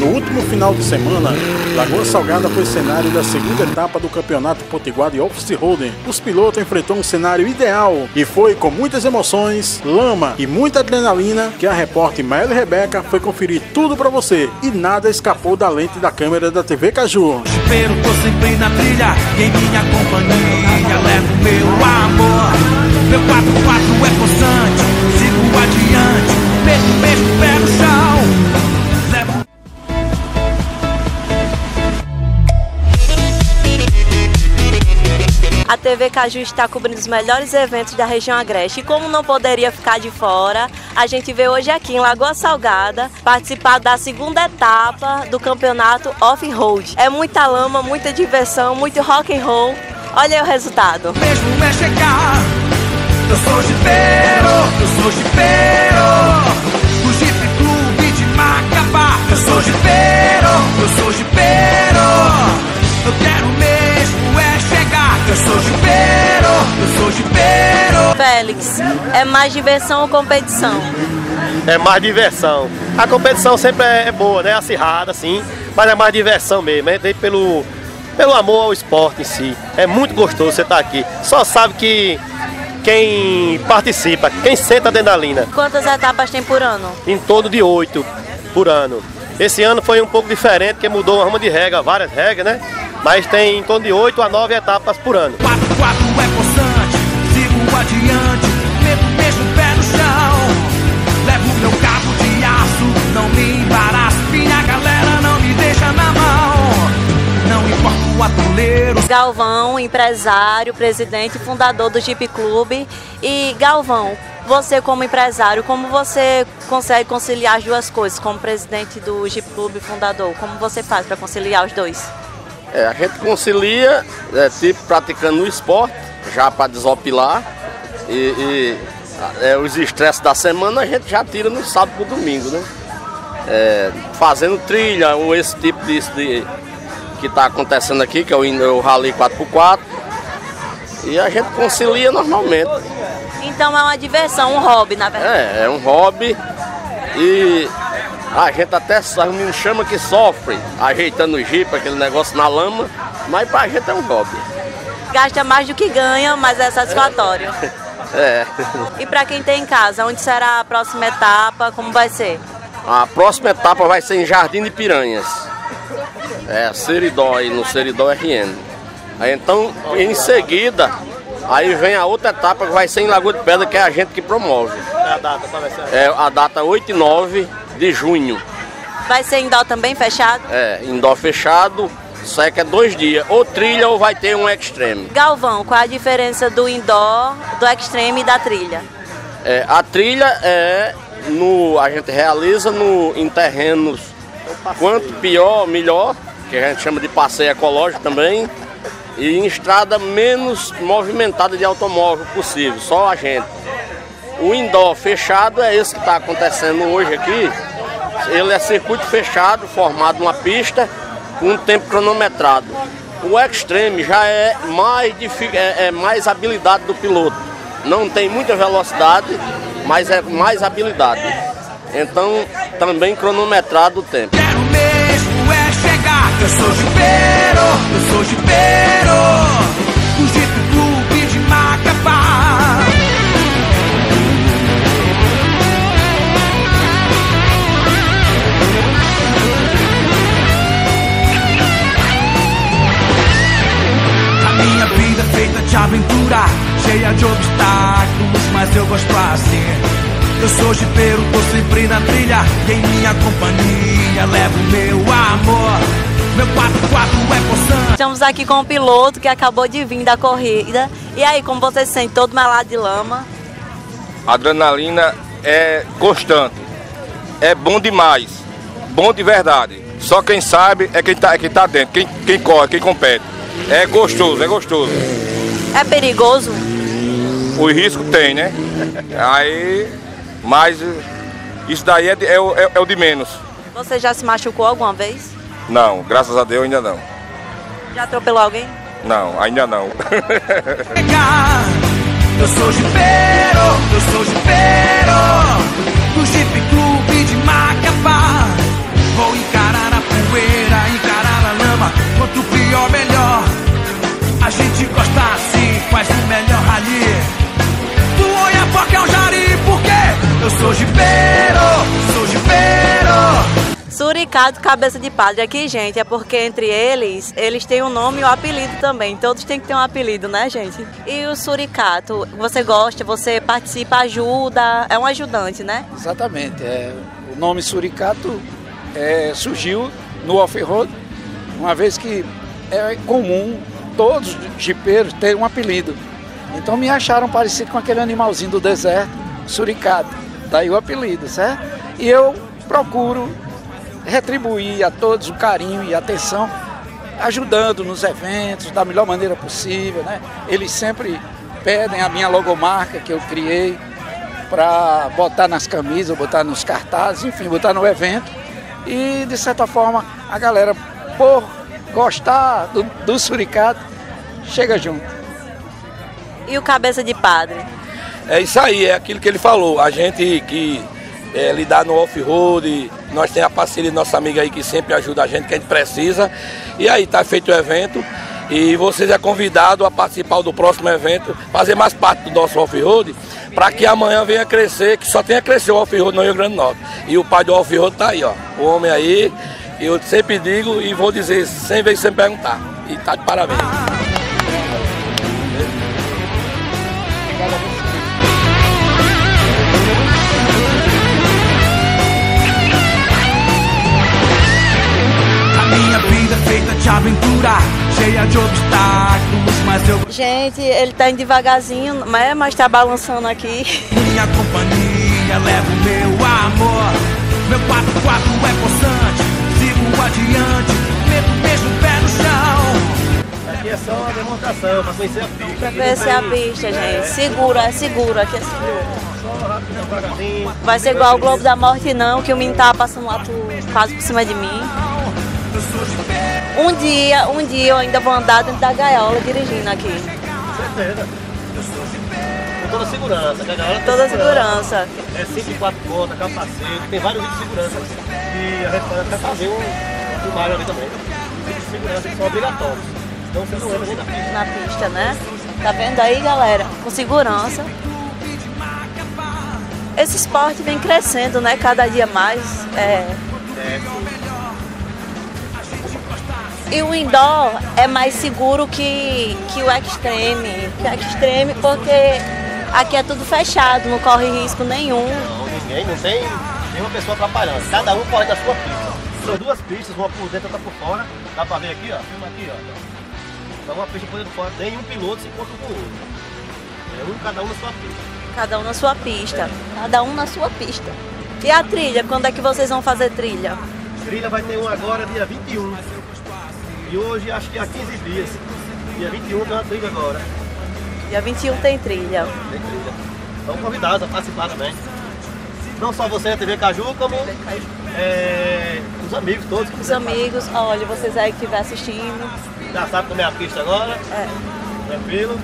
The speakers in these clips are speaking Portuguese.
No último final de semana, Lagoa Salgada foi cenário da segunda etapa do Campeonato Potiguar de Office Holding. Os pilotos enfrentou um cenário ideal e foi com muitas emoções, lama e muita adrenalina que a repórter Mael Rebeca foi conferir tudo para você e nada escapou da lente da câmera da TV Caju. Espero, tô sempre na trilha e em minha companhia levo meu amor. Meu 4-4 é possante, sigo adiante, mesmo, A TV Caju está cobrindo os melhores eventos da região agreste. E como não poderia ficar de fora, a gente veio hoje aqui em Lagoa Salgada participar da segunda etapa do campeonato off-road. É muita lama, muita diversão, muito rock and roll. Olha aí o resultado. Mesmo é chegar, eu sou jipeiro, eu sou jipeiro. Félix, é mais diversão ou competição? é mais diversão. A competição sempre é é boa, né? Acirrada, assim, mas é mais diversão mesmo. Vem pelo, pelo amor ao esporte em si. É muito gostoso você estar aqui. Só sabe que quem participa, quem senta a adrenalina, Quantas etapas tem por ano? em torno de oito por ano. Esse ano foi um pouco diferente, porque mudou uma rama de regra, várias regras, né? Mas tem em torno de oito a nove etapas por ano. 4-4 é Galvão, empresário, presidente fundador do Jeep Clube. E Galvão, você como empresário, como você consegue conciliar as duas coisas, como presidente do Jeep Clube fundador? Como você faz para conciliar os dois? É, a gente concilia, é, tipo, praticando o esporte, já para desopilar. E, e, é, os estresses da semana a gente já tira no sábado e domingo, né? É, fazendo trilha, ou esse tipo de, de que está acontecendo aqui, que é o, o Rally 4x4. E a gente concilia normalmente. Então é uma diversão, um hobby, na verdade. É, é um hobby e a gente até não chama que sofre, ajeitando o jipe, aquele negócio na lama, mas pra gente é um hobby. Gasta mais do que ganha, mas é satisfatório. É. E para quem tem em casa, onde será a próxima etapa? Como vai ser? A próxima etapa vai ser em Jardim de Piranhas. É, Seridó, aí no Seridó RN. Aí então, em seguida, aí vem a outra etapa que vai ser em Lagoa de Pedra, que é a gente que promove. É a data, qual vai ser? É a data 8 e 9 de junho. Vai ser indoor também fechado? É, indoor fechado, seca é dois dias. Ou trilha ou vai ter um extreme. Galvão, qual a diferença do indoor, do extreme e da trilha? É, a trilha é no a gente realiza no em terrenos quanto pior melhor, que a gente chama de passeio ecológico também, e em estrada menos movimentada de automóvel possível, só a gente. O indoor fechado é esse que está acontecendo hoje aqui. Ele é circuito fechado, formado numa pista com um tempo cronometrado. O extreme já é mais, é, é mais habilidade do piloto. Não tem muita velocidade, mas é mais habilidade. Então, também cronometrado o tempo. Eu sou jipeiro, eu sou jipeiro. Do Jeep Clube de Macapá. A minha vida é feita de aventura, cheia de obstáculos, mas eu gosto assim. Eu sou jipeiro, tô sempre na trilha, e em minha companhia levo meu amor. Estamos aqui com o piloto que acabou de vir da corrida. E aí, como você se sente todo melado de lama? A adrenalina é constante. É bom demais. Bom de verdade. Só quem sabe é quem tá, é quem tá dentro, quem, quem corre, quem compete. É gostoso, é gostoso. É perigoso? O risco tem, né? Aí, mas isso daí é, é é- é o de menos. Você já se machucou alguma vez? Não, graças a Deus ainda não. Já atropelou alguém? Não, ainda não. Eu sou jipeiro, eu sou jipeiro. Suricato Cabeça de Padre aqui, gente, é porque entre eles, eles têm um nome e um apelido também. Todos têm que ter um apelido, né, gente? E o Suricato, você gosta, você participa, ajuda, é um ajudante, né? Exatamente. É, o nome Suricato é, surgiu no off-road, uma vez que é comum todos os jipeiros terem um apelido. Então me acharam parecido com aquele animalzinho do deserto, Suricato. Daí o apelido, certo? E eu procuro retribuir a todos o carinho e a atenção, ajudando nos eventos da melhor maneira possível. Né? Eles sempre pedem a minha logomarca que eu criei para botar nas camisas, botar nos cartazes, enfim, botar no evento. E de certa forma a galera, por gostar do, do suricato, chega junto. E o Cabeça de Padre? É isso aí, é aquilo que ele falou. A gente que é, lidar no off-road. Nós temos a parceria de nossa amiga aí que sempre ajuda a gente, que a gente precisa. E aí está feito o evento. E vocês é convidado a participar do próximo evento, fazer mais parte do nosso off-road, para que amanhã venha crescer, que só tenha crescer o off-road no Rio Grande do Norte. E o pai do off-road está aí, ó. O homem aí, eu sempre digo e vou dizer sem vezes sem perguntar. E tá de parabéns. Vida é feita de aventura, cheia de obstáculos, mas eu. Gente, ele tá indo devagarzinho, mas, mas tá balançando aqui. Minha companhia leva o meu amor. Meu 4 4 é constante, sigo adiante, meto mesmo pé no chão. Aqui é só uma demonstração para conhecer a pista. Pra conhecer a pista, gente. Seguro, é seguro, aqui é seguro. Rápido, devagarzinho. Vai ser igual o Globo da Morte, não, que o menino tava passando lá por, quase por cima de mim. Um dia, um dia eu ainda vou andar dentro da gaiola dirigindo aqui. certeza. Com toda segurança, que a galera tem Toda a segurança. É 5 e 4 contas, capacete, tem vários itens de segurança. E a gente pode até fazer um filmagem ali também. Os itens de segurança são obrigatórios. Senão você não entra nem na pista. Na pista, né? Tá vendo aí, galera? Com segurança. Esse esporte vem crescendo, né? Cada dia mais. É, E o indoor é mais seguro que, que o extreme. Que o extreme porque aqui é tudo fechado, não corre risco nenhum. Não, ninguém, não tem nenhuma pessoa atrapalhando. Cada um corre da sua pista. São duas pistas, uma por dentro e outra por fora. Dá pra ver aqui, ó. Filma aqui, ó. Então uma pista por dentro e fora. Nenhum piloto se encontra com o outro. É um cada um na sua pista. Cada um na sua pista. Cada um na sua pista. E a trilha? Quando é que vocês vão fazer trilha? Trilha vai ter um agora, dia 21. E hoje acho que há 15 dias. Dia 21 tem uma trilha agora. Dia 21 tem trilha. Tem trilha. Estão convidados a participar também. Não só você, a TV Caju, como é, os amigos todos Os amigos, olha, vocês aí que estiver assistindo. Já sabe como é a pista agora, É, tranquilo.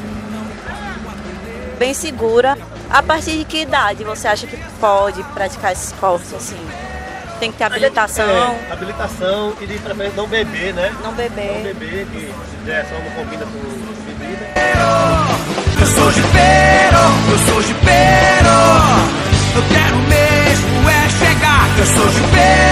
bem segura. A partir de que idade você acha que pode praticar esse esporte assim? Tem que ter habilitação, É, habilitação e de preferência não beber, né? não Não beber. beber, que direção não combina com bebida. Eu sou jipeiro, eu sou jipeiro. Eu quero mesmo é chegar. Eu sou jipeiro,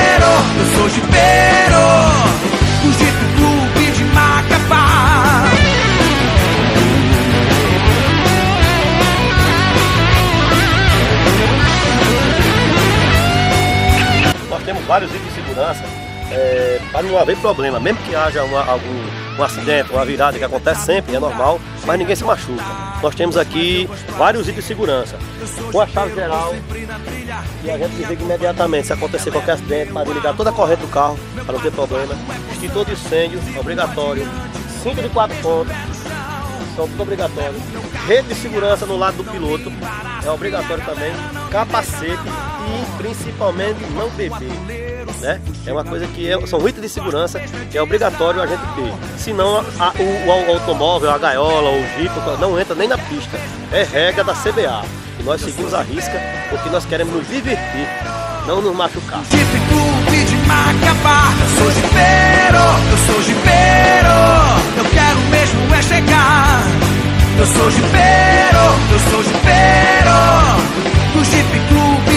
temos vários itens de segurança é, para não haver problema, mesmo que haja uma- algum um acidente, uma virada que acontece sempre, é normal, mas ninguém se machuca. Nós temos aqui vários itens de segurança, com a chave geral, e a gente desliga imediatamente se acontecer qualquer acidente, para ligar toda a corrente do carro, para não ter problema. Extintor de incêndio, obrigatório. Cinto de quatro pontos, são tudo obrigatórios. Rede de segurança no lado do piloto, é obrigatório também. Capacete e principalmente não beber. Né? É uma coisa que é, são itens de segurança que é obrigatório a gente ter. Senão a- o, o automóvel, a gaiola, o jipe não entra nem na pista. É regra da CBA. E nós seguimos a risca porque nós queremos nos divertir, não nos machucar. Eu sou jipeiro, eu sou jipeiro. Do Jeep Clube